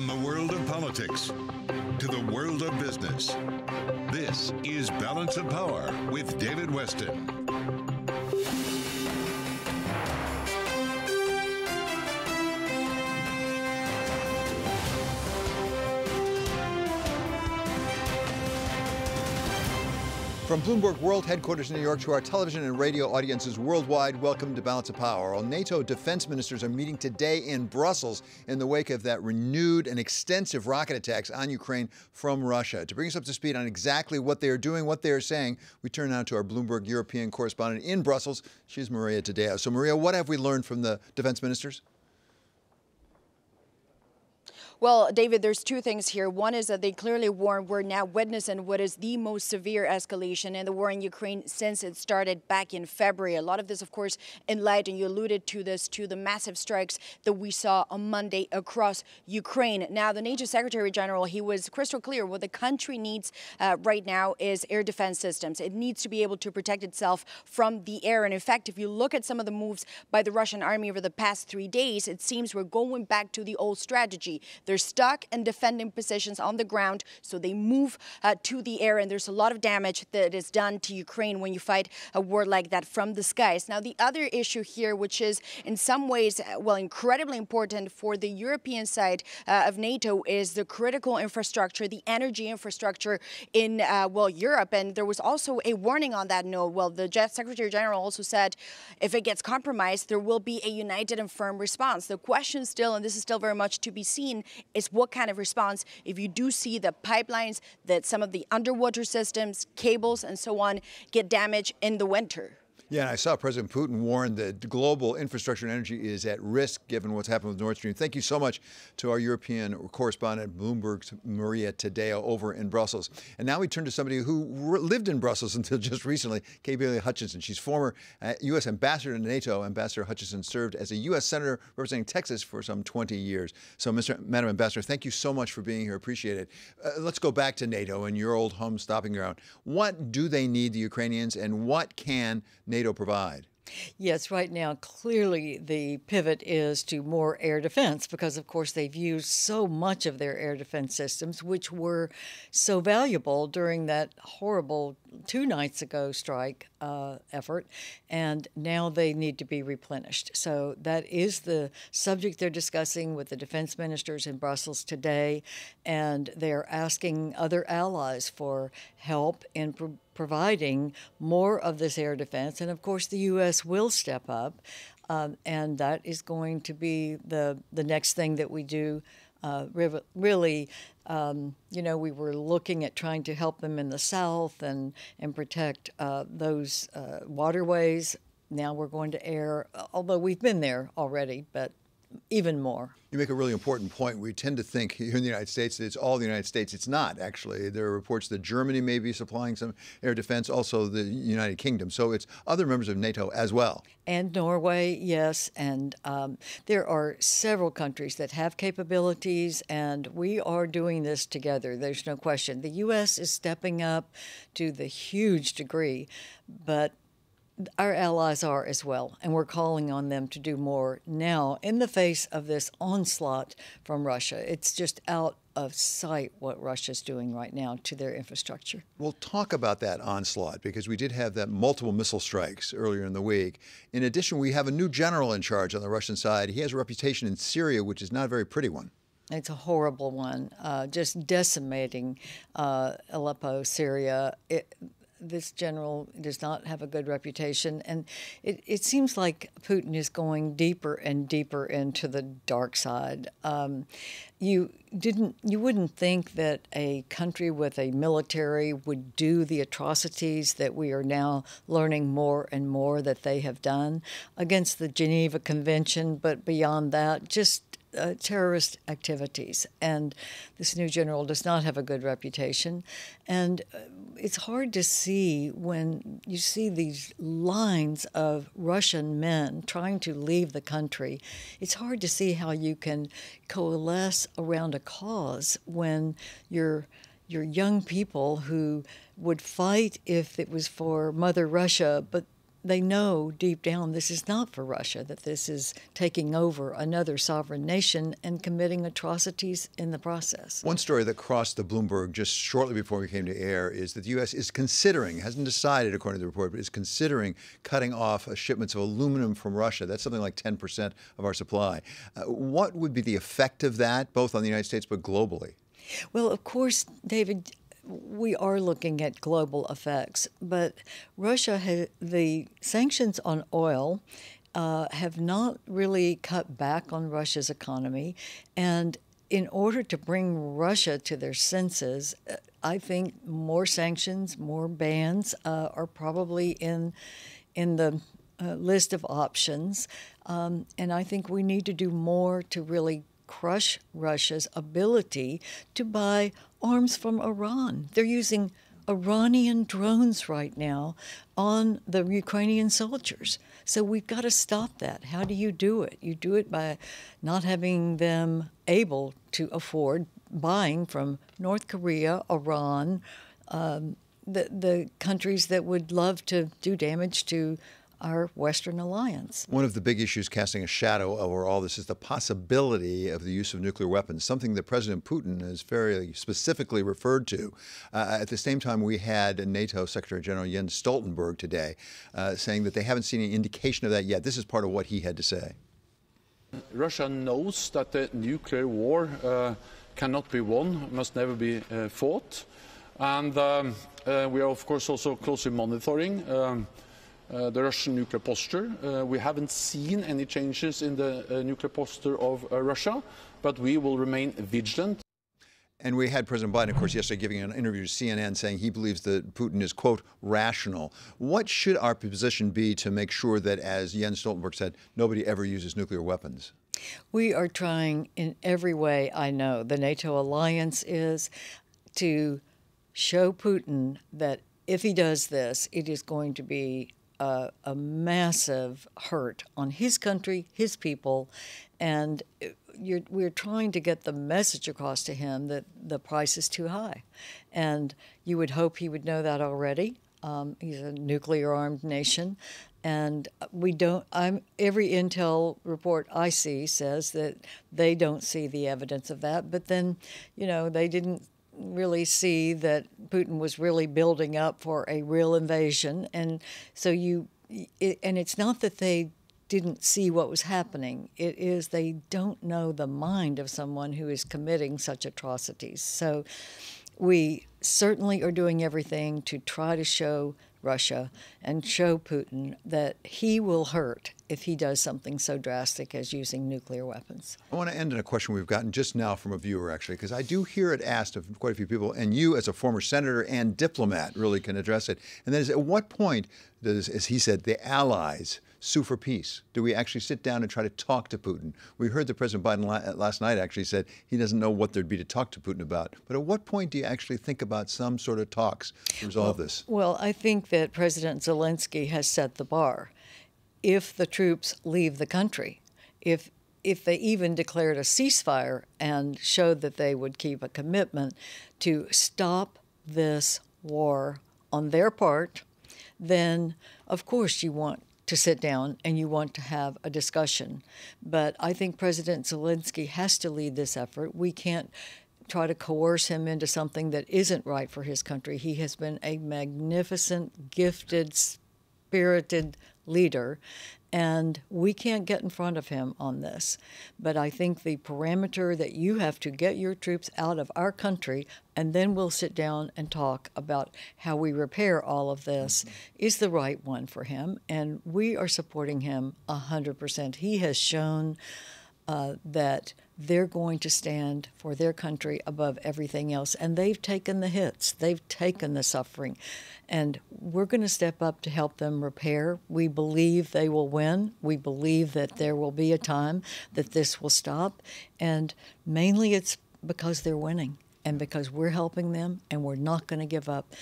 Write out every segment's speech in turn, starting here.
From the world of politics to the world of business, this is Balance of Power with David Westin. From Bloomberg World Headquarters in New York to our television and radio audiences worldwide, welcome to Balance of Power. All NATO defense ministers are meeting today in Brussels in the wake of that renewed and extensive rocket attacks on Ukraine from Russia. To bring us up to speed on exactly what they are doing, what they are saying, we turn now to our Bloomberg European correspondent in Brussels. She's Maria Tadeo. So, Maria, what have we learned from the defense ministers? Well, David, there's two things here. One is that they clearly warn we're now witnessing what is the most severe escalation in the war in Ukraine since it started back in February. A lot of this, of course, in light, and you alluded to this, to the massive strikes that we saw on Monday across Ukraine. Now, the NATO Secretary General, he was crystal clear. What the country needs uh, right now is air defense systems. It needs to be able to protect itself from the air. And in fact, if you look at some of the moves by the Russian army over the past three days, it seems we're going back to the old strategy. They're stuck in defending positions on the ground, so they move uh, to the air, and there's a lot of damage that is done to Ukraine when you fight a war like that from the skies. Now, the other issue here, which is in some ways, uh, well, incredibly important for the European side uh, of NATO, is the critical infrastructure, the energy infrastructure in, uh, well, Europe. And there was also a warning on that note. Well, the Secretary General also said if it gets compromised, there will be a united and firm response. The question still, and this is still very much to be seen, is what kind of response if you do see the pipelines, that some of the underwater systems, cables, and so on get damaged in the winter. Yeah, and I saw President Putin warn that global infrastructure and energy is at risk given what's happened with Nord Stream. Thank you so much to our European correspondent, Bloomberg's Maria Tadeo, over in Brussels. And now we turn to somebody who lived in Brussels until just recently, Kay Bailey Hutchison. She's former uh, U.S. ambassador to NATO. Ambassador Hutchison served as a U.S. senator representing Texas for some 20 years. So, Mr. Madam Ambassador, thank you so much for being here. Appreciate it. Uh, let's go back to NATO and your old home stopping ground. What do they need, the Ukrainians, and what can NATO NATO provide? Yes, right now, clearly the pivot is to more air defense because, of course, they've used so much of their air defense systems, which were so valuable during that horrible two nights ago strike uh, effort, and now they need to be replenished. So that is the subject they're discussing with the defense ministers in Brussels today, and they're asking other allies for help in pro- providing more of this air defense. And of course, the U.S. will step up, um, and that is going to be the the next thing that we do. Uh, really, um, you know, we were looking at trying to help them in the south and and protect uh, those uh, waterways. Now we're going to air, although we've been there already, but even more. You make a really important point. We tend to think here in the United States that it's all the United States. It's not, actually. There are reports that Germany may be supplying some air defense, also the United Kingdom. So it's other members of NATO as well. And Norway, yes. And um, there are several countries that have capabilities, and we are doing this together. There's no question. The U.S. is stepping up to the huge degree, but our allies are as well, and we're calling on them to do more now in the face of this onslaught from Russia. It's just out of sight what Russia's doing right now to their infrastructure. We'll talk about that onslaught because we did have that multiple missile strikes earlier in the week. In addition, we have a new general in charge on the Russian side. He has a reputation in Syria, which is not a very pretty one. It's a horrible one, uh, just decimating uh, Aleppo, Syria. It, this general does not have a good reputation, and it, it seems like Putin is going deeper and deeper into the dark side. Um, you didn't, you wouldn't think that a country with a military would do the atrocities that we are now learning more and more that they have done against the Geneva Convention, but beyond that, just uh, terrorist activities. And this new general does not have a good reputation. And uh, it's hard to see when you see these lines of Russian men trying to leave the country. It's hard to see how you can coalesce around a cause when you're you're young people who would fight if it was for Mother Russia, but they know deep down this is not for Russia, that this is taking over another sovereign nation and committing atrocities in the process. One story that crossed the Bloomberg just shortly before we came to air is that the U.S. is considering, hasn't decided according to the report, but is considering cutting off shipments of aluminum from Russia. That's something like 10% of our supply. Uh, what would be the effect of that, both on the United States but globally? Well, of course, David, we are looking at global effects, but Russia has the sanctions on oil uh, have not really cut back on Russia's economy, and in order to bring Russia to their senses, uh, I think more sanctions, more bans uh, are probably in in the uh, list of options, um, and I think we need to do more to really crush Russia's ability to buy arms from Iran. They're using Iranian drones right now on the Ukrainian soldiers. So we've got to stop that. How do you do it? You do it by not having them able to afford buying from North Korea, Iran, um, the the countries that would love to do damage to our Western alliance. One of the big issues casting a shadow over all this is the possibility of the use of nuclear weapons, something that President Putin has very specifically referred to. Uh, at the same time, we had NATO Secretary General Jens Stoltenberg today uh, saying that they haven't seen any indication of that yet. This is part of what he had to say. Russia knows that the nuclear war uh, cannot be won, must never be uh, fought. And um, uh, we are, of course, also closely monitoring. Um, the Russian nuclear posture. Uh, we haven't seen any changes in the uh, nuclear posture of Russia, but we will remain vigilant. And we had President Biden, of course, yesterday giving an interview to CNN saying he believes that Putin is, quote, rational. What should our position be to make sure that, as Jens Stoltenberg said, nobody ever uses nuclear weapons? We are trying in every way I know, the NATO alliance is, to show Putin that if he does this, it is going to be a, a massive hurt on his country, his people, and we're trying to get the message across to him that the price is too high. And you would hope he would know that already. Um, he's a nuclear armed nation. And we don't, I'm, every intel report I see says that they don't see the evidence of that. But then, you know, they didn't really see that Putin was really building up for a real invasion, and so you, it, and it's not that they didn't see what was happening. It is they don't know the mind of someone who is committing such atrocities. So we certainly are doing everything to try to show Russia and show Putin that he will hurt if he does something so drastic as using nuclear weapons. I want to end in a question we've gotten just now from a viewer, actually, because I do hear it asked of quite a few people, and you, as a former senator and diplomat, really can address it. And that is, at what point does, as he said, the allies sue for peace? Do we actually sit down and try to talk to Putin? We heard that President Biden uh, last night actually said he doesn't know what there'd be to talk to Putin about. But at what point do you actually think about some sort of talks to resolve well, this? Well, I think that President Zelensky has set the bar. If the troops leave the country, if if they even declared a ceasefire and showed that they would keep a commitment to stop this war on their part, then of course you want to sit down and you want to have a discussion. But I think President Zelensky has to lead this effort. We can't try to coerce him into something that isn't right for his country. He has been a magnificent, gifted, spirited leader, and we can't get in front of him on this. But I think the parameter that you have to get your troops out of our country, and then we'll sit down and talk about how we repair all of this, mm-hmm. is the right one for him. And we are supporting him 100%. He has shown uh, that they're going to stand for their country above everything else. And they've taken the hits, they've taken the suffering. And we're going to step up to help them repair. We believe they will win. We believe that there will be a time that this will stop. And mainly it's because they're winning and because we're helping them and we're not going to give up.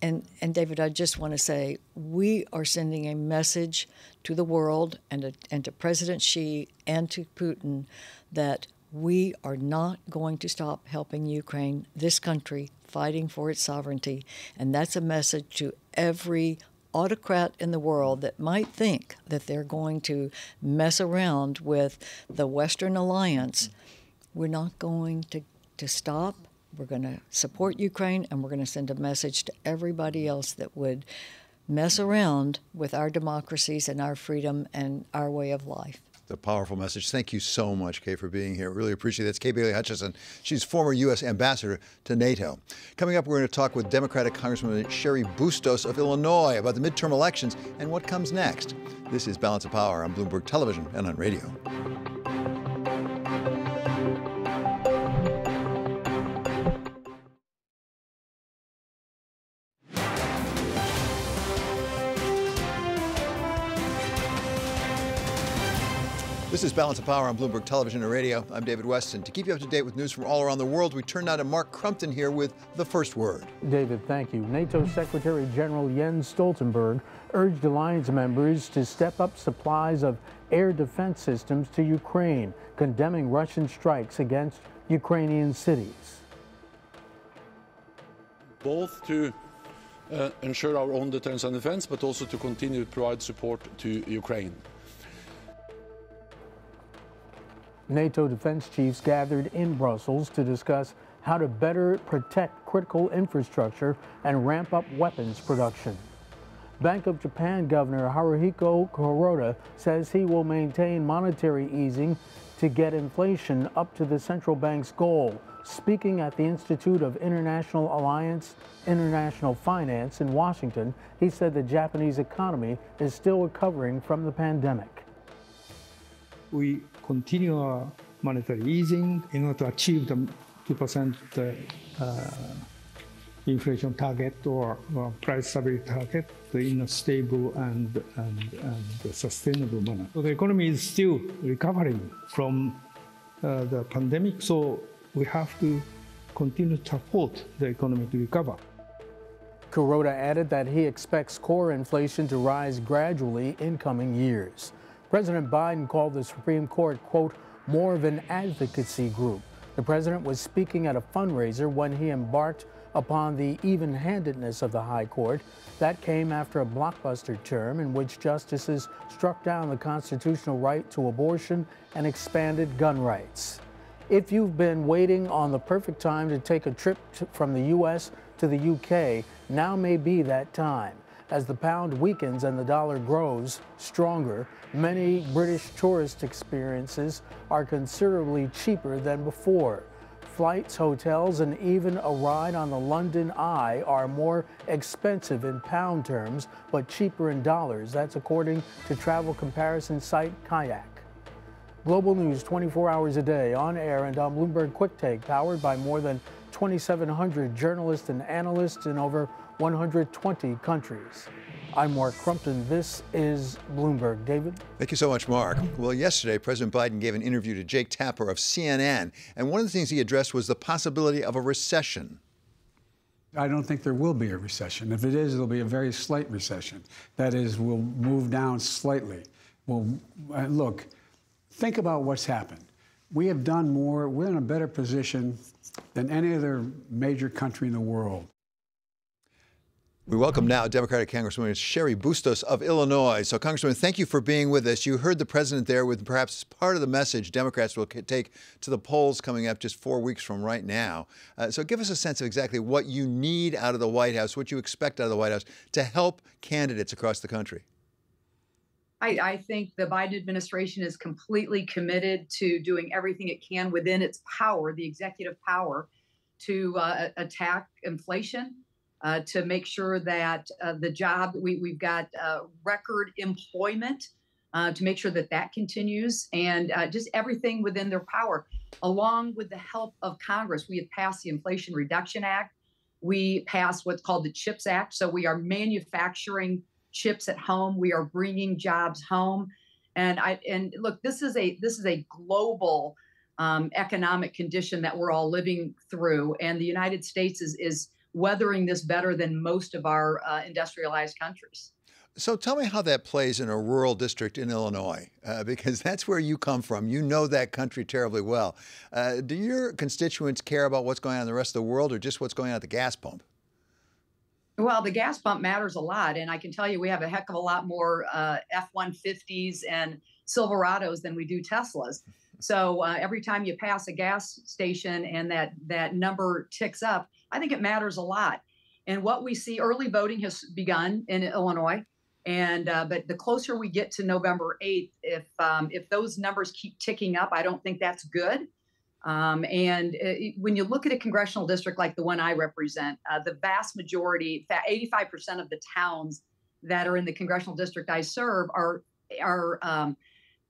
And and David, I just want to say we are sending a message to the world and to, and to President Xi and to Putin that we are not going to stop helping Ukraine, this country, fighting for its sovereignty. And that's a message to every autocrat in the world that might think that they're going to mess around with the Western alliance, we're not going to, to stop. We're going to support Ukraine and we're going to send a message to everybody else that would mess around with our democracies and our freedom and our way of life. The powerful message. Thank you so much, Kay, for being here. Really appreciate it. That's Kay Bailey Hutchison. She's former U.S. ambassador to NATO. Coming up, we're going to talk with Democratic Congresswoman Cheri Bustos of Illinois about the midterm elections and what comes next. This is Balance of Power on Bloomberg Television and on radio. This is Balance of Power on Bloomberg Television and Radio. I'm David Westin. To keep you up to date with news from all around the world, we turn now to Mark Crumpton here with the first word. David, thank you. NATO Secretary General Jens Stoltenberg urged alliance members to step up supplies of air defense systems to Ukraine, condemning Russian strikes against Ukrainian cities. Both to uh, ensure our own deterrence and defense, but also to continue to provide support to Ukraine. NATO defense chiefs gathered in Brussels to discuss how to better protect critical infrastructure and ramp up weapons production. Bank of Japan Governor Haruhiko Kuroda says he will maintain monetary easing to get inflation up to the central bank's goal. Speaking at the Institute of International Alliance International Finance in Washington, he said the Japanese economy is still recovering from the pandemic. We continue our monetary easing in order to achieve the 2% uh, inflation target or, or, price stability target in a stable and, and, and sustainable manner. So the economy is still recovering from uh, the pandemic, so we have to continue to support the economy to recover. Kuroda added that he expects core inflation to rise gradually in coming years. President Biden called the Supreme Court, quote, more of an advocacy group. The president was speaking at a fundraiser when he embarked upon the even handedness of the High Court. That came after a blockbuster term in which justices struck down the constitutional right to abortion and expanded gun rights. If you've been waiting on the perfect time to take a trip to, from the U.S. to the UK, now may be that time. As the pound weakens and the dollar grows stronger, many British tourist experiences are considerably cheaper than before. Flights, hotels, and even a ride on the London Eye are more expensive in pound terms, but cheaper in dollars. That's according to travel comparison site Kayak. Global news 24 hours a day on air and on Bloomberg Quick Take, powered by more than 2,700 journalists and analysts in over 120 countries. I'm Mark Crumpton. This is Bloomberg. David? Thank you so much, Mark. Well, yesterday, President Biden gave an interview to Jake Tapper of CNN, and one of the things he addressed was the possibility of a recession. I don't think there will be a recession. If it is, it'll be a very slight recession. That is, we'll move down slightly. Well, uh, look, think about what's happened. We have done more, we're in a better position than any other major country in the world. We welcome now Democratic Congresswoman Cheri Bustos of Illinois. So, Congresswoman, thank you for being with us. You heard the president there with perhaps part of the message Democrats will take to the polls coming up just four weeks from right now. Uh, so, give us a sense of exactly what you need out of the White House, what you expect out of the White House to help candidates across the country. I, I think the Biden administration is completely committed to doing everything it can within its power, the executive power, to uh, attack inflation uh, to make sure that uh, the job we, we've got uh, record employment uh, to make sure that that continues and uh, just everything within their power. Along with the help of congress we have passed the inflation reduction act. We passed what's called the chips act. So we are manufacturing chips at home. We are bringing jobs home. And i and look this is a this is a global um, economic condition that we're all living through. And the united states is is weathering this better than most of our uh, industrialized countries. So tell me how that plays in a rural district in Illinois, uh, because that's where you come from. You know that country terribly well. Uh, do your constituents care about what's going on in the rest of the world or just what's going on at the gas pump? Well, the gas pump matters a lot, and I can tell you we have a heck of a lot more uh, F-150s and Silverados than we do Teslas. So uh, every time you pass a gas station and that that number ticks up, I think it matters a lot. And what we see, early voting has begun in Illinois, and uh, but the closer we get to November 8th, if um, if those numbers keep ticking up, I don't think that's good. Um, and it, when you look at a congressional district like the one I represent, uh, the vast majority, 85% of the towns that are in the congressional district I serve are are um,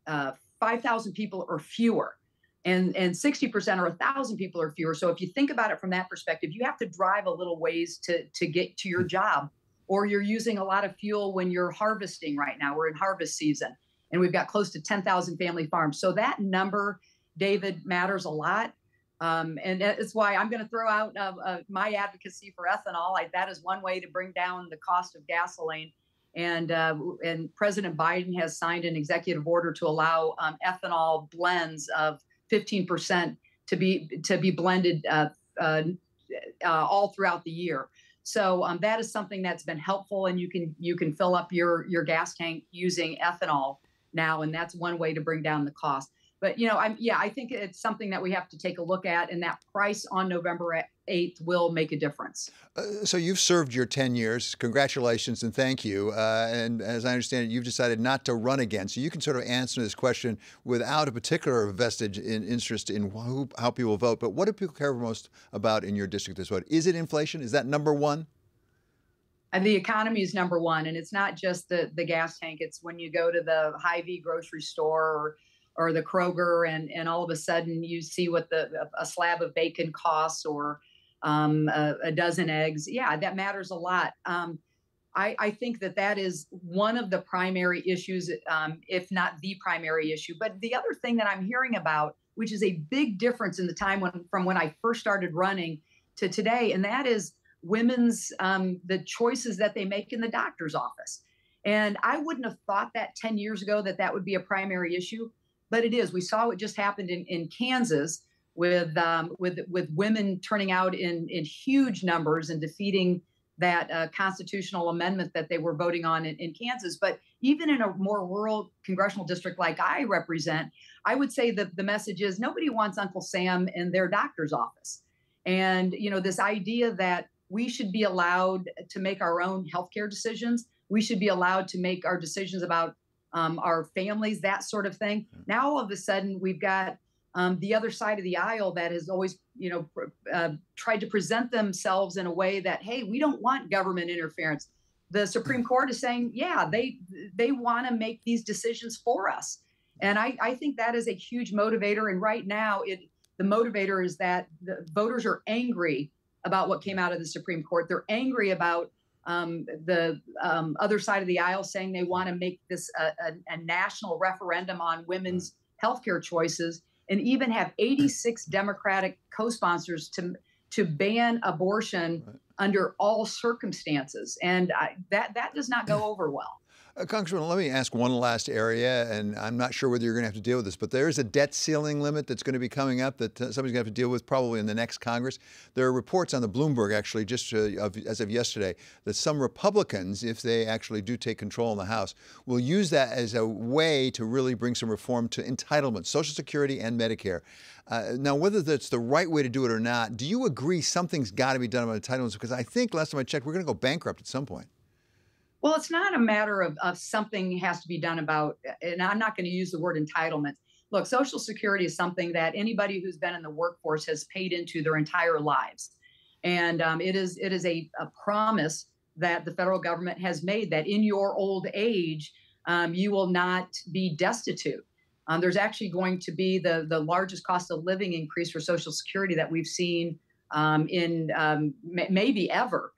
uh, 5,000 people or fewer. And, and 60% or 1,000 people or fewer. So if you think about it from that perspective, you have to drive a little ways to, to get to your job, or you're using a lot of fuel when you're harvesting right now. We're in harvest season, and we've got close to 10,000 family farms. So that number David matters a lot. Um, and that's why I'm going to throw out uh, uh, my advocacy for ethanol. Like that is one way to bring down the cost of gasoline. And uh, and President Biden has signed an executive order to allow um, ethanol blends of 15% to be to be blended uh, uh, uh, all throughout the year. So um, that is something that's been helpful, and you can you can fill up your your gas tank using ethanol now, and that's one way to bring down the cost but you know i'm yeah i think it's something that we have to take a look at and that price on november 8th will make a difference. Uh, so you've served your 10 years. Congratulations and thank you. Uh, and as i understand it you've decided not to run again. So you can sort of answer this question without a particular vestige in interest in who, how people vote. But what do people care most about in your district this vote? Is it inflation? Is that number one? And the economy is number one. And it's not just the the gas tank. It's when you go to the Hy-Vee grocery store or or the Kroger, and and all of a sudden you see what the a slab of bacon costs or um, a, a, dozen eggs. Yeah, that matters a lot. Um, I, I, think that that is one of the primary issues, um, if not the primary issue. But the other thing that I'm hearing about, which is a big difference in the time when, from when I first started running to today, and that is women's um, the choices that they make in the doctor's office. And I wouldn't have thought that 10 years ago that that would be a primary issue but it is. We saw what just happened in, in Kansas with um, with with women turning out in in huge numbers and defeating that uh, constitutional amendment that they were voting on in, in, Kansas. But even in a more rural congressional district like I represent, I would say that the message is nobody wants Uncle Sam in their doctor's office. And you know this idea that we should be allowed to make our own healthcare decisions. We should be allowed to make our decisions about um, our families, that sort of thing. Now all of a sudden we've got um, the other side of the aisle that has always, you know, uh, tried to present themselves in a way that, hey, we don't want government interference. The Supreme Court is saying, yeah, they they want to make these decisions for us, and I, I think that is a huge motivator. And right now, it the motivator is that the voters are angry about what came out of the Supreme Court. They're angry about um, the um, other side of the aisle saying they want to make this a, a, a national referendum on women's healthcare choices, and even have 86 Democratic co-sponsors to to ban abortion right. under all circumstances, and I, that that does not go over well. Uh, Congressman, let me ask one last area, and I'm not sure whether you're going to have to deal with this, but there is a debt ceiling limit that's going to be coming up that uh, somebody's going to have to deal with probably in the next Congress. There are reports on the Bloomberg, actually, just uh, of, as of yesterday, that some Republicans, if they actually do take control in the House, will use that as a way to really bring some reform to entitlements, Social Security and Medicare. Now, whether that's the right way to do it or not, do you agree something's got to be done about entitlements? Because I think last time I checked, we're going to go bankrupt at some point. Well, it's not a matter of, of something has to be done about, and I'm not going to use the word entitlement. Look, Social Security is something that anybody who's been in the workforce has paid into their entire lives, and um, it is it is a, a, promise that the federal government has made that in your old age um, you will not be destitute. Um, there's actually going to be the the largest cost of living increase for Social Security that we've seen um, in um, maybe ever.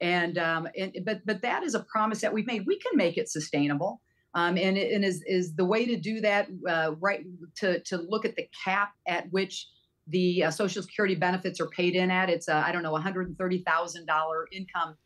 And, um, but but that is a promise that we've made. We can make it sustainable. Um, and, and is, is the way to do that uh, right to, to look at the cap at which the uh, Social Security benefits are paid in at. It's I don't know $130,000 income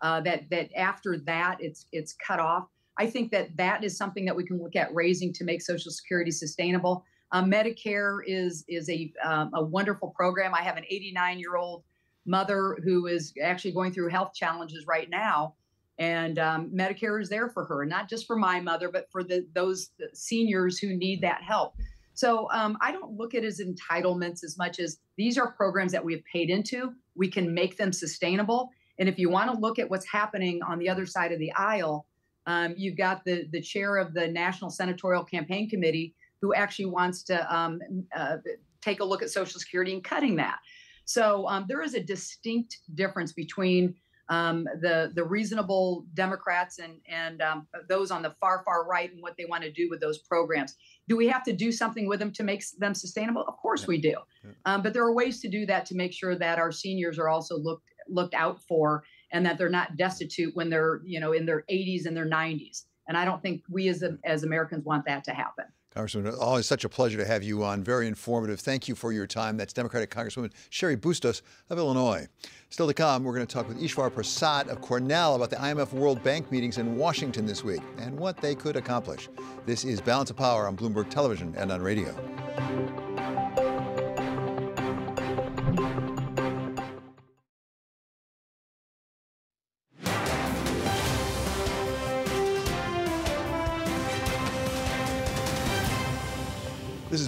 uh, that that after that it's it's cut off. I think that that is something that we can look at raising to make Social Security sustainable. Uh, Medicare is is a um, a wonderful program. I have an 89 year old mother who is actually going through health challenges right now. And um, Medicare is there for her, not just for my mother, but for the those seniors who need that help. So um, I don't look at it as entitlements as much as these are programs that we have paid into. We can make them sustainable. And if you want to look at what's happening on the other side of the aisle, um, you've got the the chair of the National Senatorial Campaign Committee who actually wants to um, uh, take a look at Social Security and cutting that. So um, there is a distinct difference between um, the the reasonable Democrats and and um, those on the far far right and what they want to do with those programs. Do we have to do something with them to make them sustainable? Of course we do, um, but there are ways to do that to make sure that our seniors are also looked looked out for and that they're not destitute when they're you know in their 80s and their 90s. And I don't think we as as Americans want that to happen. Congresswoman, always such a pleasure to have you on. Very informative. Thank you for your time. That's Democratic Congresswoman Cheri Bustos of Illinois. Still to come, we're going to talk with Eswar Prasad of Cornell about the IMF World Bank meetings in Washington this week and what they could accomplish. This is Balance of Power on Bloomberg Television and on radio.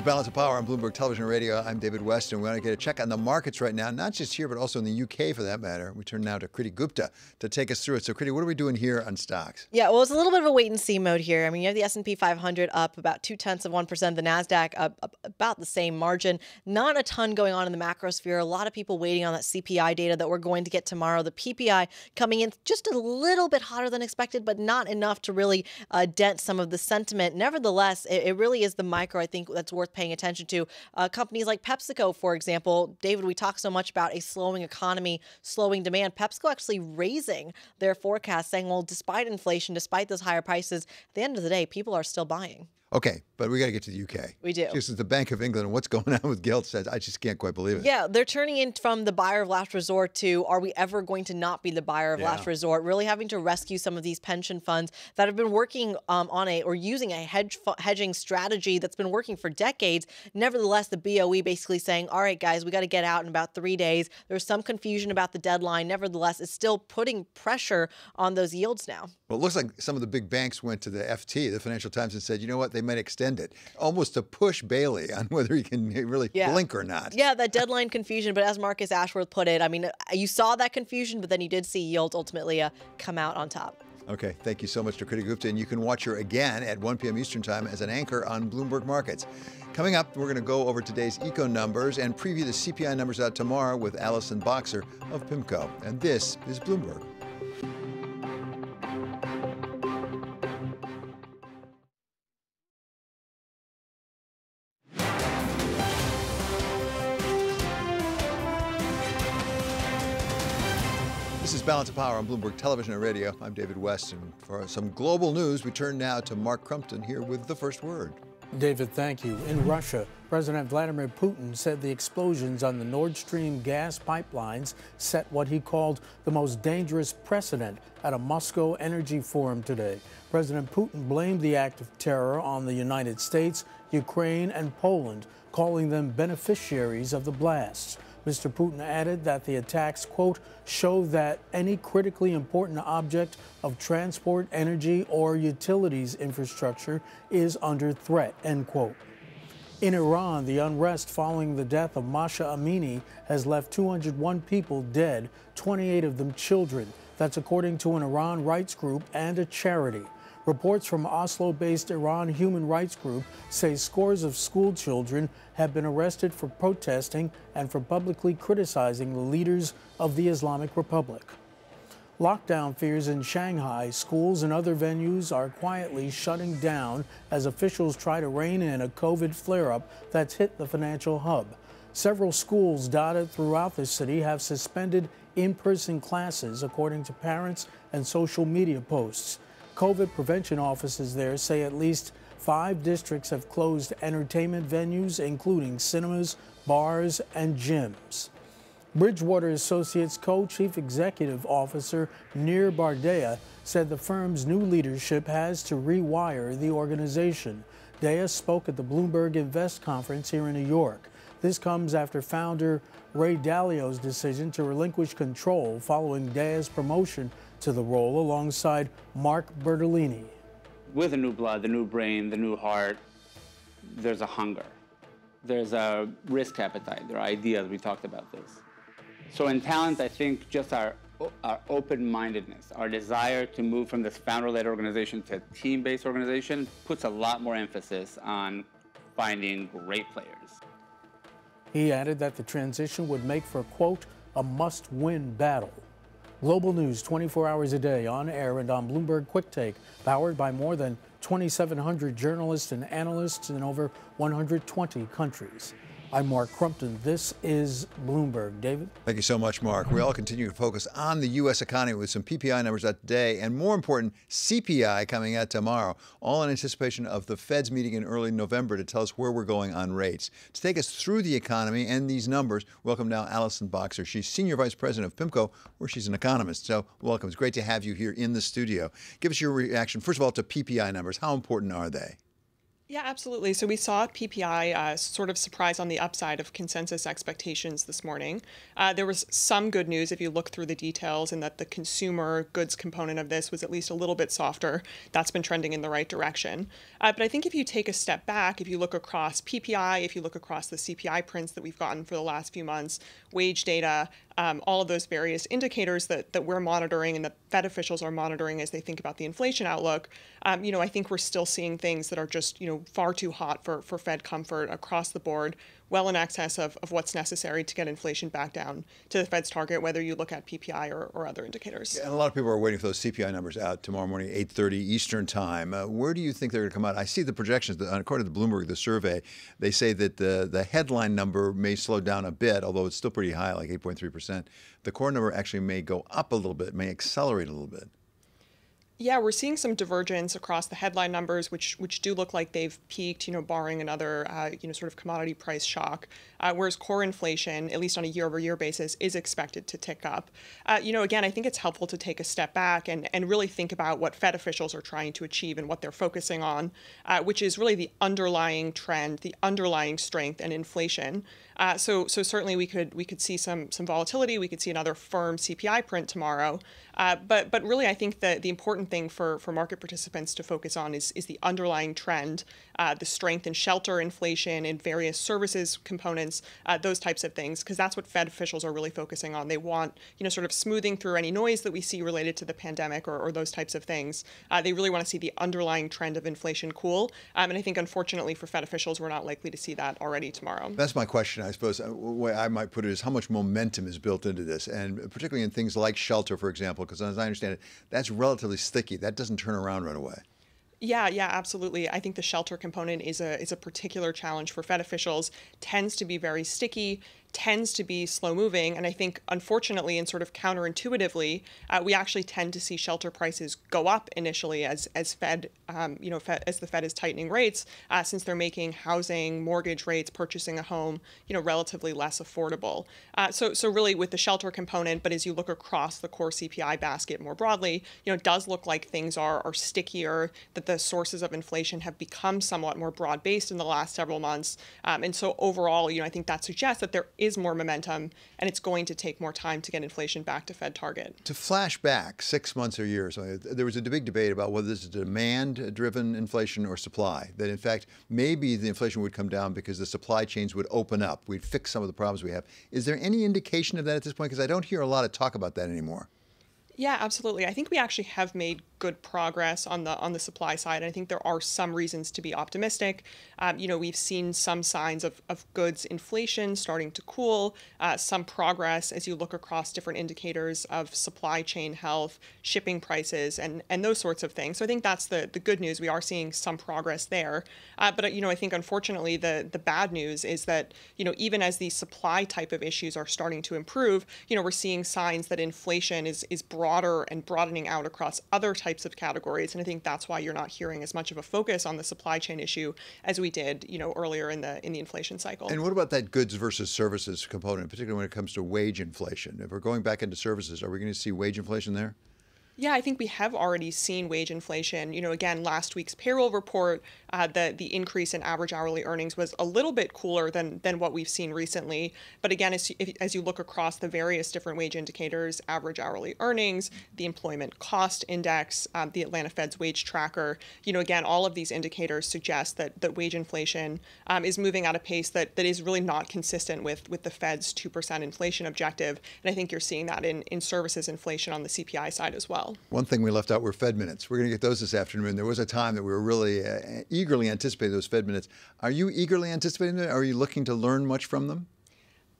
Is Balance of Power on Bloomberg Television Radio. I'm David Westin, and we're going to get a check on the markets right now, not just here, but also in the UK for that matter. We turn now to Kriti Gupta to take us through it. So, Kriti, what are we doing here on stocks? Yeah, well, it's a little bit of a wait and see mode here. I mean, you have the S&P 500 up about two tenths of one percent, the Nasdaq up, up about the same margin. Not a ton going on in the macrosphere. A lot of people waiting on that CPI data that we're going to get tomorrow. The PPI coming in just a little bit hotter than expected, but not enough to really uh, dent some of the sentiment. Nevertheless, it, it really is the micro I think that's worth paying attention to. Uh, companies like PepsiCo, for example, David, we talk so much about a slowing economy, slowing demand. PepsiCo actually raising their forecast, saying, well, despite inflation, despite those higher prices, at the end of the day, people are still buying. Okay, but we got to get to the UK. We do. This is the Bank of England and what's going on with gilt says I just can't quite believe it. Yeah, they're turning in from the buyer of last resort to are we ever going to not be the buyer of Yeah. last resort? Really having to rescue some of these pension funds that have been working um, on a or using a hedge hedging strategy that's been working for decades. Nevertheless, the BOE basically saying, "All right, guys, we got to get out in about three days." There's some confusion about the deadline. Nevertheless, it's still putting pressure on those yields now. Well, it looks like some of the big banks went to the FT, the Financial Times, and said, you know what, they might extend it, almost to push Bailey on whether he can really Yeah. blink or not. Yeah, that deadline confusion. But as Marcus Ashworth put it, I mean, you saw that confusion, but then you did see Yield ultimately uh, come out on top. Okay, thank you so much to Kriti Gupta, and you can watch her again at 1 p.m. Eastern Time as an anchor on Bloomberg Markets. Coming up, we're going to go over today's eco numbers and preview the CPI numbers out tomorrow with Allison Boxer of PIMCO. And this is Bloomberg. Balance of Power on Bloomberg Television and Radio. I'm David Westin, and for some global news, we turn now to Mark Crumpton here with the first word. David, thank you. In Russia, President Vladimir Putin said the explosions on the Nord Stream gas pipelines set what he called the most dangerous precedent at a Moscow energy forum today. President Putin blamed the act of terror on the United States, Ukraine, and Poland, calling them beneficiaries of the blasts. Mr. Putin added that the attacks, quote, show that any critically important object of transport, energy, or utilities infrastructure is under threat, end quote. In Iran, the unrest following the death of Mahsa Amini has left 201 people dead, 28 of them children. That's according to an Iran rights group and a charity. Reports from Oslo based Iran Human Rights Group say scores of school children have been arrested for protesting and for publicly criticizing the leaders of the Islamic Republic. Lockdown fears in Shanghai, schools and other venues are quietly shutting down as officials try to rein in a COVID flare up that's hit the financial hub. Several schools dotted throughout the city have suspended in person classes, according to parents and social media posts. COVID prevention offices there say at least five districts have closed entertainment venues, including cinemas, bars, and gyms. Bridgewater Associates co chief executive officer Nir Bar Dea said the firm's new leadership has to rewire the organization. Dea spoke at the Bloomberg Invest conference here in New York. This comes after founder Ray Dalio's decision to relinquish control following Dea's promotion to the role alongside Mark Bertolini. With the new blood, the new brain, the new heart, there's a hunger. There's a risk appetite. There are ideas. We talked about this. So in talent, I think just our, our open-mindedness, our desire to move from this founder-led organization to a team-based organization puts a lot more emphasis on finding great players. He added that the transition would make for, quote, a must-win battle. Global news 24 hours a day on air and on Bloomberg Quick Take, powered by more than 2,700 journalists and analysts in over 120 countries. I'm Mark Crumpton. This is Bloomberg. David? Thank you so much, Mark. We all continue to focus on the U.S. economy with some PPI numbers out today, and more important, CPI coming out tomorrow, all in anticipation of the Fed's meeting in early November to tell us where we're going on rates. To take us through the economy and these numbers, welcome now Allison Boxer. She's Senior Vice President of PIMCO, where she's an economist. So, welcome. It's great to have you here in the studio. Give us your reaction, first of all, to PPI numbers. How important are they? Yeah, absolutely. So we saw PPI uh, sort of surprise on the upside of consensus expectations this morning. Uh, there was some good news if you look through the details, in that the consumer goods component of this was at least a little bit softer. That's been trending in the right direction. Uh, but I think if you take a step back, if you look across PPI, if you look across the CPI prints that we've gotten for the last few months, wage data, um, all of those various indicators that, that we're monitoring and that Fed officials are monitoring as they think about the inflation outlook, um, you know, I think we're still seeing things that are just, you know, far too hot for, for Fed comfort across the board well in excess of, of what's necessary to get inflation back down to the Fed's target, whether you look at PPI or, or other indicators. Yeah, and a lot of people are waiting for those CPI numbers out tomorrow morning, 8.30 Eastern Time. Uh, where do you think they're going to come out? I see the projections, that, according to Bloomberg, the survey, they say that the, the headline number may slow down a bit, although it's still pretty high, like 8.3%. The core number actually may go up a little bit, may accelerate a little bit. Yeah, we're seeing some divergence across the headline numbers, which which do look like they've peaked, you know, barring another, uh, you know, sort of commodity price shock. Uh, whereas core inflation, at least on a year-over-year basis, is expected to tick up. Uh, you know, again, I think it's helpful to take a step back and and really think about what Fed officials are trying to achieve and what they're focusing on, uh, which is really the underlying trend, the underlying strength and inflation. Uh, so so certainly we could we could see some some volatility. We could see another firm CPI print tomorrow. Uh, but but really, I think that the important thing for for market participants to focus on is is the underlying trend, uh, the strength and shelter inflation and various services components, uh, those types of things, because that's what Fed officials are really focusing on. They want you know sort of smoothing through any noise that we see related to the pandemic or, or those types of things. Uh, they really want to see the underlying trend of inflation cool. Um, and I think unfortunately for Fed officials, we're not likely to see that already tomorrow. That's my question. I suppose the way I might put it is how much momentum is built into this, and particularly in things like shelter, for example, because as I understand it, that's relatively sticky. That doesn't turn around right away. Yeah, yeah, absolutely. I think the shelter component is a is a particular challenge for Fed officials. Tends to be very sticky tends to be slow moving. And I think, unfortunately, and sort of counterintuitively, uh, we actually tend to see shelter prices go up initially as as Fed, um, you know, Fed, as the Fed is tightening rates, uh, since they're making housing, mortgage rates, purchasing a home, you know, relatively less affordable. Uh, so so really with the shelter component, but as you look across the core CPI basket more broadly, you know, it does look like things are are stickier, that the sources of inflation have become somewhat more broad based in the last several months, um, and so overall, you know, I think that suggests that there is more momentum, and it's going to take more time to get inflation back to Fed target. To flash back six months or years, uh, there was a big debate about whether this is demand driven inflation or supply. That in fact, maybe the inflation would come down because the supply chains would open up. We'd fix some of the problems we have. Is there any indication of that at this point? Because I don't hear a lot of talk about that anymore. Yeah, absolutely. I think we actually have made good progress on the on the supply side. I think there are some reasons to be optimistic. Um, you know, we've seen some signs of, of goods inflation starting to cool, uh, some progress as you look across different indicators of supply chain health, shipping prices, and and those sorts of things. So I think that's the the good news. We are seeing some progress there. Uh, but you know, I think unfortunately the the bad news is that you know even as these supply type of issues are starting to improve, you know, we're seeing signs that inflation is is broader and broadening out across other types of categories. And I think that's why you're not hearing as much of a focus on the supply chain issue as we did, you know, earlier in the in the inflation cycle. And what about that goods versus services component, particularly when it comes to wage inflation? If we're going back into services, are we going to see wage inflation there? Yeah, I think we have already seen wage inflation. You know, again, last week's payroll report, uh, the the increase in average hourly earnings was a little bit cooler than than what we've seen recently. But again, as if, as you look across the various different wage indicators, average hourly earnings, the employment cost index, um, the Atlanta Fed's wage tracker, you know, again, all of these indicators suggest that that wage inflation um, is moving at a pace that that is really not consistent with with the Fed's two percent inflation objective. And I think you're seeing that in in services inflation on the CPI side as well. One thing we left out were Fed minutes. We're going to get those this afternoon. There was a time that we were really uh, eagerly anticipating those Fed minutes. Are you eagerly anticipating them? Are you looking to learn much from them?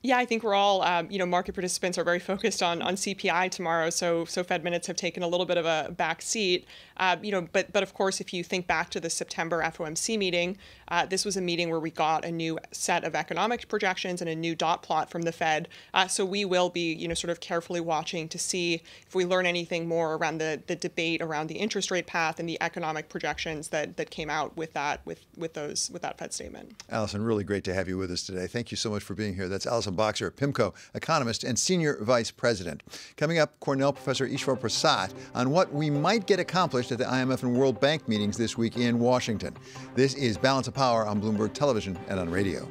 Yeah, I think we're all, um, you know, market participants are very focused on on CPI tomorrow. So so Fed minutes have taken a little bit of a back seat. Uh, you know, but but of course, if you think back to the September FOMC meeting, uh, this was a meeting where we got a new set of economic projections and a new dot plot from the Fed. Uh, so we will be, you know, sort of carefully watching to see if we learn anything more around the the debate around the interest rate path and the economic projections that that came out with that with with those with that Fed statement. Allison, really great to have you with us today. Thank you so much for being here. That's Allison Boxer, PIMCO economist and senior vice president. Coming up, Cornell professor Eswar Prasad on what we might get accomplished at the IMF and World Bank meetings this week in Washington. This is Balance of Power on Bloomberg Television and on radio.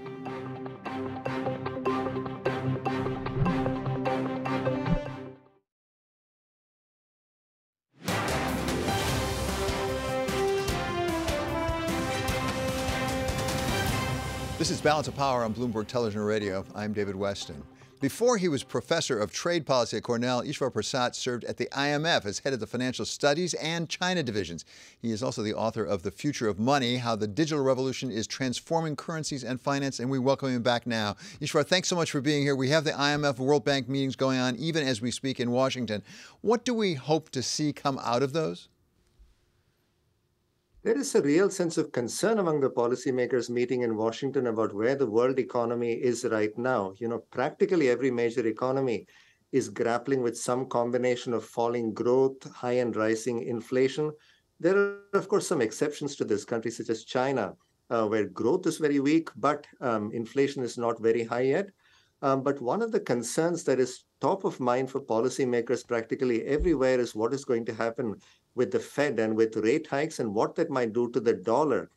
This is Balance of Power on Bloomberg Television Radio. I'm David Westin. Before he was professor of trade policy at Cornell, Eswar Prasad served at the IMF as head of the financial studies and China divisions. He is also the author of The Future of Money How the Digital Revolution is Transforming Currencies and Finance, and we welcome him back now. Eswar, thanks so much for being here. We have the IMF World Bank meetings going on even as we speak in Washington. What do we hope to see come out of those? There is a real sense of concern among the policymakers meeting in Washington about where the world economy is right now. You know, practically every major economy is grappling with some combination of falling growth, high and rising inflation. There are, of course, some exceptions to this, countries such as China, uh, where growth is very weak, but um, inflation is not very high yet. Um, but one of the concerns that is top of mind for policymakers practically everywhere is what is going to happen with the Fed and with rate hikes and what that might do to the dollar.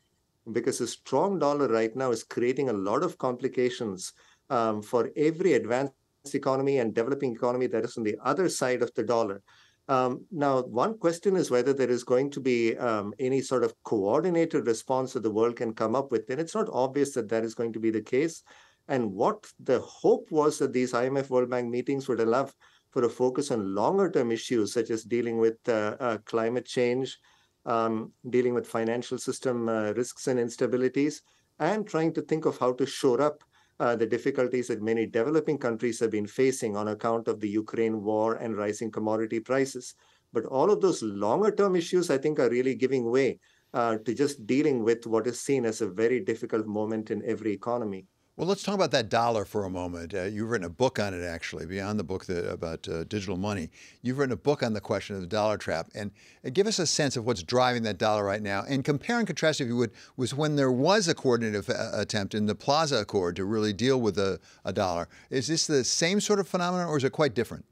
Because a strong dollar right now is creating a lot of complications um, for every advanced economy and developing economy that is on the other side of the dollar. Um, now, one question is whether there is going to be um, any sort of coordinated response that the world can come up with. And it's not obvious that that is going to be the case. And what the hope was that these IMF World Bank meetings would allow for a focus on longer term issues such as dealing with uh, uh, climate change, um, dealing with financial system uh, risks and instabilities, and trying to think of how to shore up uh, the difficulties that many developing countries have been facing on account of the Ukraine war and rising commodity prices. But all of those longer term issues, I think, are really giving way uh, to just dealing with what is seen as a very difficult moment in every economy. Well, let's talk about that dollar for a moment. Uh, you've written a book on it, actually, beyond the book that, about uh, digital money. You've written a book on the question of the dollar trap. And uh, give us a sense of what's driving that dollar right now. And compare and contrast, if you would, with when there was a coordinated uh, attempt in the Plaza Accord to really deal with a, a dollar. Is this the same sort of phenomenon, or is it quite different?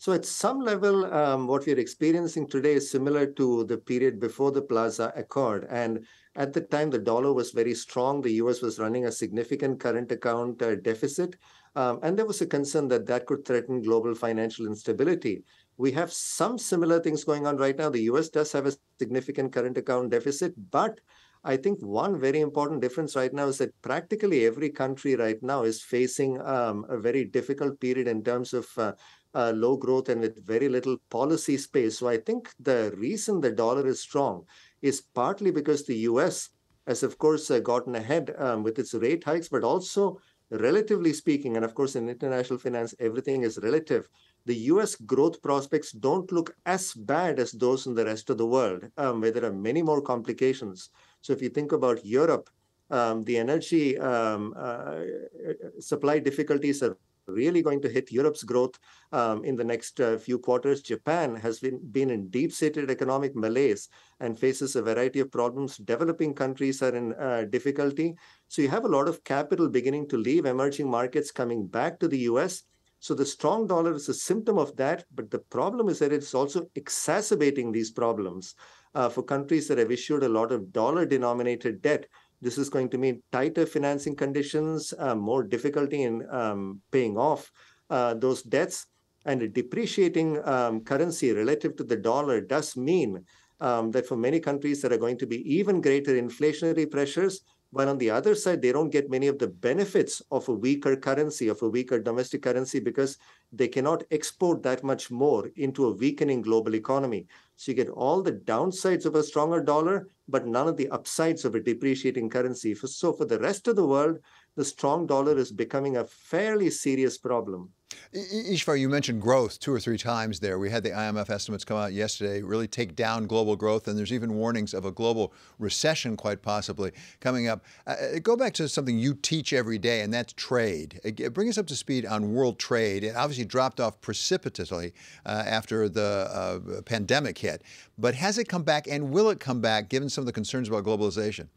So, at some level, um, what we're experiencing today is similar to the period before the Plaza Accord. And at the time, the dollar was very strong. The US was running a significant current account uh, deficit. Um, and there was a concern that that could threaten global financial instability. We have some similar things going on right now. The US does have a significant current account deficit, but I think one very important difference right now is that practically every country right now is facing um, a very difficult period in terms of uh, uh, low growth and with very little policy space. So I think the reason the dollar is strong is partly because the US has, of course, uh, gotten ahead um, with its rate hikes, but also, relatively speaking, and of course, in international finance, everything is relative. The US growth prospects don't look as bad as those in the rest of the world, um, where there are many more complications. So, if you think about Europe, um, the energy um, uh, supply difficulties are really going to hit Europe's growth um, in the next uh, few quarters. Japan has been, been in deep seated economic malaise and faces a variety of problems. Developing countries are in uh, difficulty. So you have a lot of capital beginning to leave emerging markets coming back to the US. So the strong dollar is a symptom of that, but the problem is that it's also exacerbating these problems. Uh, for countries that have issued a lot of dollar denominated debt, this is going to mean tighter financing conditions, uh, more difficulty in um, paying off uh, those debts. And a depreciating um, currency relative to the dollar does mean um, that for many countries, there are going to be even greater inflationary pressures while on the other side, they don't get many of the benefits of a weaker currency, of a weaker domestic currency, because they cannot export that much more into a weakening global economy. So you get all the downsides of a stronger dollar, but none of the upsides of a depreciating currency. So for the rest of the world, the strong dollar is becoming a fairly serious problem. Eswar, you mentioned growth two or three times there. We had the IMF estimates come out yesterday, really take down global growth, and there's even warnings of a global recession, quite possibly, coming up. Uh, uh go back to something you teach every day, and that's trade. Uh, bring us up to speed on world trade. It obviously dropped off precipitously uh, after the uh, pandemic hit, but has it come back, and will it come back, given some of the concerns about globalization?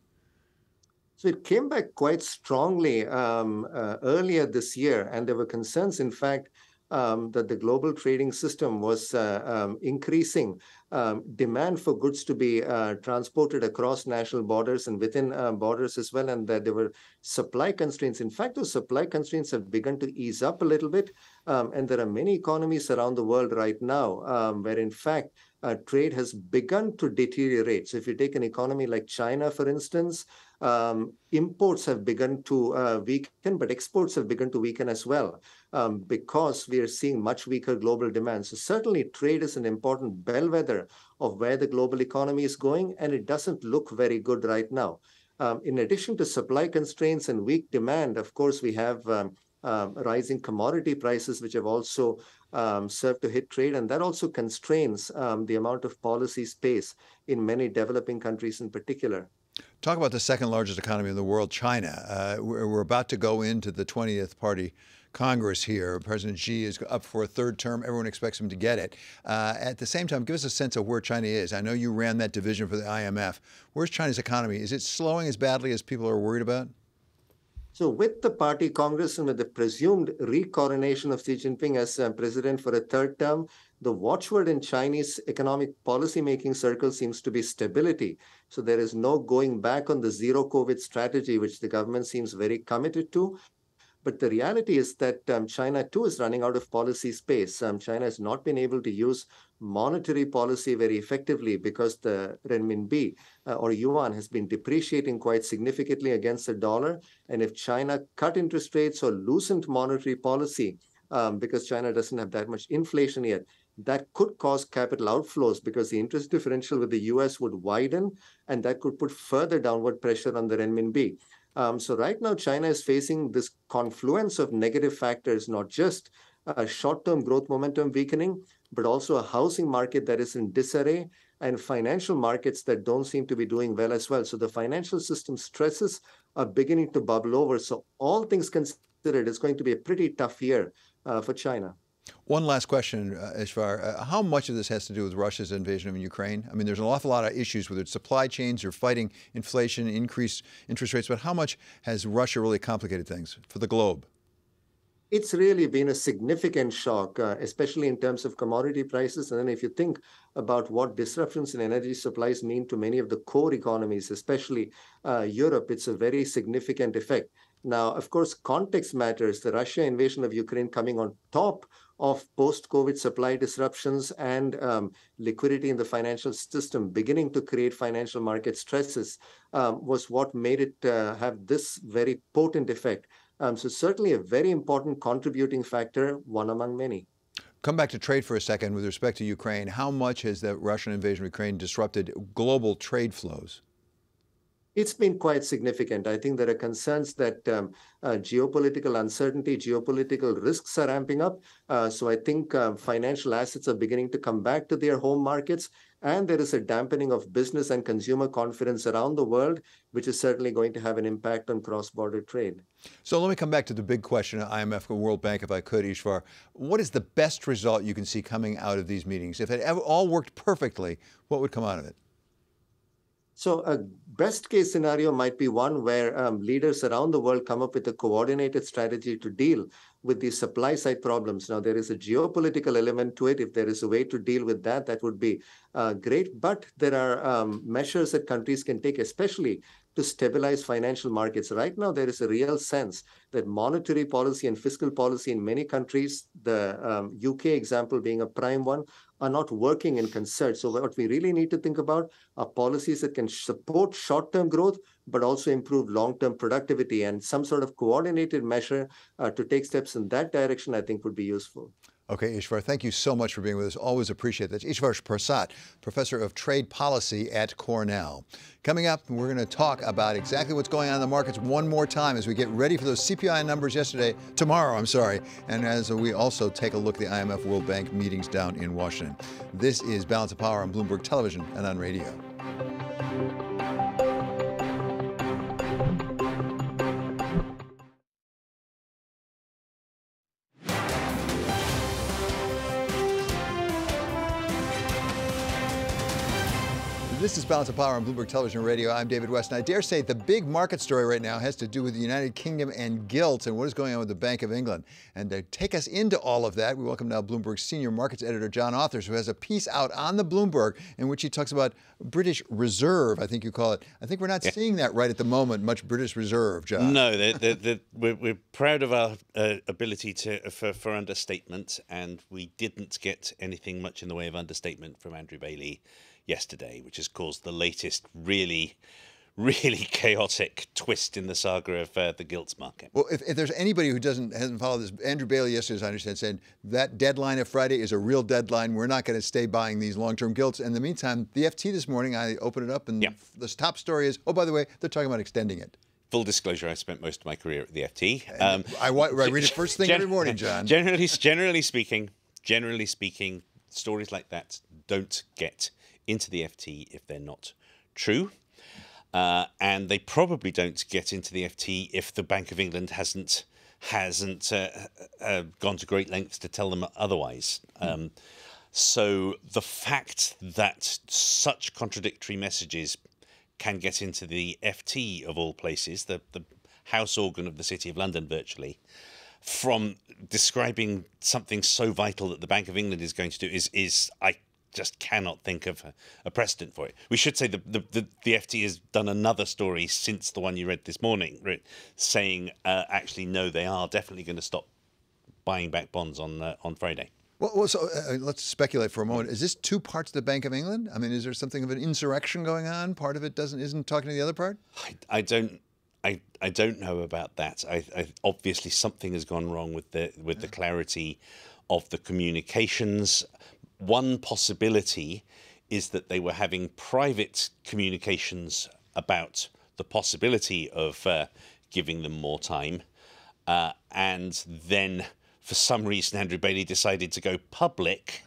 So it came back quite strongly um, uh, earlier this year, and there were concerns, in fact, um, that the global trading system was uh, um, increasing um, demand for goods to be uh, transported across national borders and within uh, borders as well, and that there were supply constraints. In fact, those supply constraints have begun to ease up a little bit, um, and there are many economies around the world right now um, where, in fact, uh, trade has begun to deteriorate. So, if you take an economy like China, for instance, um, imports have begun to uh, weaken, but exports have begun to weaken as well um, because we are seeing much weaker global demand. So certainly trade is an important bellwether of where the global economy is going, and it doesn't look very good right now. Um, in addition to supply constraints and weak demand, of course, we have um, um, rising commodity prices, which have also um, served to hit trade, and that also constrains um, the amount of policy space in many developing countries in particular. Talk about the second largest economy in the world, China. Uh, we're, we're, about to go into the 20th Party Congress here. President Xi is up for a third term. Everyone expects him to get it. Uh, at the same time, give us a sense of where China is. I know you ran that division for the IMF. Where's China's economy? Is it slowing as badly as people are worried about? So, with the party Congress and with the presumed recoronation of Xi Jinping as uh, president for a third term, the watchword in Chinese economic policy-making circles seems to be stability. So there is no going back on the zero COVID strategy, which the government seems very committed to. But the reality is that um, China too is running out of policy space. Um, China has not been able to use monetary policy very effectively because the renminbi uh, or yuan has been depreciating quite significantly against the dollar. And if China cut interest rates or loosened monetary policy, um, because China doesn't have that much inflation yet, that could cause capital outflows because the interest differential with the US would widen, and that could put further downward pressure on the renminbi. Um, so right now, China is facing this confluence of negative factors, not just a short-term growth momentum weakening, but also a housing market that is in disarray and financial markets that don't seem to be doing well as well. So the financial system stresses are beginning to bubble over. So all things considered, it's going to be a pretty tough year uh, for China. One last question, uh, Eswar. Uh, how much of this has to do with Russia's invasion of Ukraine? I mean, there's an awful lot of issues, whether it's supply chains or fighting inflation, increased interest rates, but how much has Russia really complicated things for the globe? It's really been a significant shock, uh, especially in terms of commodity prices. And then, if you think about what disruptions in energy supplies mean to many of the core economies, especially uh, Europe, it's a very significant effect. Now, of course, context matters. The Russia invasion of Ukraine coming on top of post-COVID supply disruptions and um, liquidity in the financial system beginning to create financial market stresses um, was what made it uh, have this very potent effect. Um, so certainly a very important contributing factor, one among many. Come back to trade for a second with respect to Ukraine. How much has the Russian invasion of Ukraine disrupted global trade flows? It's been quite significant. I think there are concerns that um, uh, geopolitical uncertainty, geopolitical risks are ramping up. Uh, so I think uh, financial assets are beginning to come back to their home markets. And there is a dampening of business and consumer confidence around the world, which is certainly going to have an impact on cross border trade. So let me come back to the big question at IMF and World Bank, if I could, Eswar. What is the best result you can see coming out of these meetings? If it all worked perfectly, what would come out of it? So a best case scenario might be one where um, leaders around the world come up with a coordinated strategy to deal with these supply side problems. Now, there is a geopolitical element to it. If there is a way to deal with that, that would be uh, great. But there are um, measures that countries can take, especially to stabilize financial markets. Right now, there is a real sense that monetary policy and fiscal policy in many countries, the um, UK example being a prime one, are not working in concert. So, what we really need to think about are policies that can support short term growth, but also improve long term productivity. And some sort of coordinated measure uh, to take steps in that direction, I think, would be useful. Okay, Eswar, thank you so much for being with us. Always appreciate that. Eswar Prasad, Professor of Trade Policy at Cornell. Coming up, we're going to talk about exactly what's going on in the markets one more time as we get ready for those CPI numbers yesterday, tomorrow, I'm sorry, and as we also take a look at the IMF World Bank meetings down in Washington. This is Balance of Power on Bloomberg Television and on radio. This is Balance of Power on Bloomberg Television Radio. I'm David West, and I dare say the big market story right now has to do with the United Kingdom and gilt and what is going on with the Bank of England. And to take us into all of that, we welcome now Bloomberg's senior markets editor, John Authers, who has a piece out on the Bloomberg in which he talks about British Reserve, I think you call it. I think we're not yeah. seeing that right at the moment, much British Reserve, John. No, they're, they're, they're, we're, we're, proud of our uh, ability to for, for understatement, and we didn't get anything much in the way of understatement from Andrew Bailey yesterday, which has caused the latest really really chaotic twist in the saga of uh, the gilts market. Well, if, if, there's anybody who doesn't hasn't followed this, Andrew Bailey yesterday, as I understand, said that deadline of Friday is a real deadline. We're not going to stay buying these long-term gilts. In the meantime, the FT this morning, I opened it up, and yep. the top story is, oh, by the way, they're talking about extending it. Full disclosure: I spent most of my career at the FT. Um, I, I, read it first thing every morning, John. Generally, generally speaking, generally speaking, stories like that don't get into the FT if they're not true. Uh, and they probably don't get into the FT if the Bank of England hasn't hasn't uh, uh, gone to great lengths to tell them otherwise. Um, so the fact that such contradictory messages can get into the FT of all places, the the house organ of the City of London, virtually, from describing something so vital that the Bank of England is going to do is is I just cannot think of a, precedent for it. We should say the, the, the, the, FT has done another story since the one you read this morning, saying uh, actually, no, they are definitely going to stop buying back bonds on, uh, on Friday. Well, well so uh, uh, let's speculate for a moment. Is this two parts of the Bank of England? I mean, is there something of an insurrection going on? Part of it doesn't isn't talking to the other part. I, I don't. I, I don't know about that. I, I, obviously something has gone wrong with the with the clarity of the communications one possibility is that they were having private communications about the possibility of uh, giving them more time. Uh, and then, for some reason, Andrew Bailey decided to go public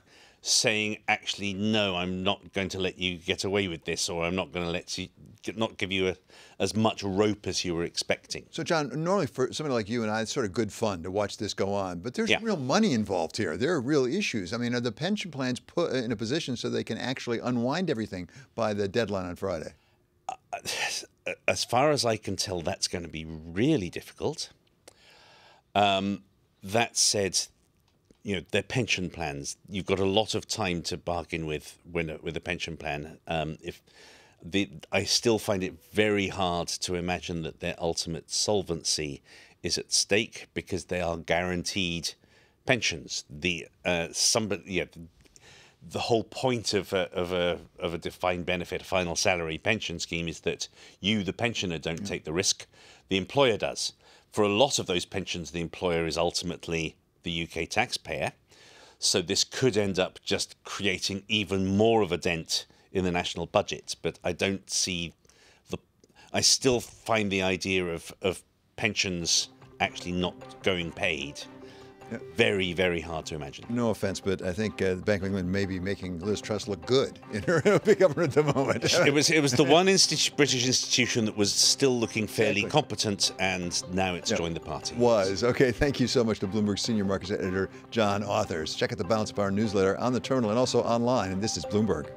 saying, actually, no, I'm not going to let you get away with this, or I'm not going to let you not give you a, as much rope as you were expecting. So, John, normally for somebody like you and I, it's sort of good fun to watch this go on, but there's yeah. real money involved here. There are real issues. I mean, are the pension plans put in a position so they can actually unwind everything by the deadline on Friday? Uh, as far as I can tell, that's going to be really difficult. Um, that said, you know their pension plans. You've got a lot of time to bargain with when with a pension plan. Um, if the, I still find it very hard to imagine that their ultimate solvency is at stake because they are guaranteed pensions. The uh, somebody yeah. The, whole point of a, of a of a defined benefit, a final salary pension scheme, is that you, the pensioner, don't mm. take the risk; the employer does. For a lot of those pensions, the employer is ultimately the UK taxpayer. So this could end up just creating even more of a dent in the national budget. But I don't see the. I still find the idea of of pensions actually not going paid very, very hard to imagine. No offense, but I think uh, the Bank of England may be making Liz Truss look good in her big government at the moment. it was it was the one institu- British institution that was still looking fairly exactly. competent, and now it's joined the party. Was okay. Thank you so much to Bloomberg senior markets editor John Authers. Check out the Balance of Power newsletter on the terminal and also online. And this is Bloomberg.